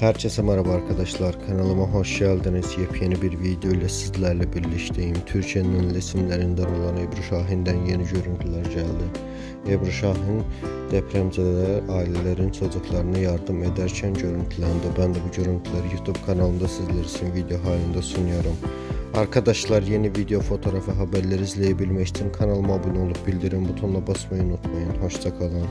Herkese merhaba arkadaşlar. Kanalıma hoş geldiniz. Yepyeni bir video ile sizlerle birlikteyim. Türkiye'nin ünlü isimlerinden olan Ebru Şahin'den yeni görüntüler geldi. Ebru Şahin depremzedeler ailelerin çocuklarına yardım ederken görüntülendi. Ben de bu görüntüleri YouTube kanalımda sizler için video halinde sunuyorum. Arkadaşlar yeni video, fotoğraf ve haberleri izleyebilmek için kanalıma abone olup bildirim butonuna basmayı unutmayın. Hoşçakalın.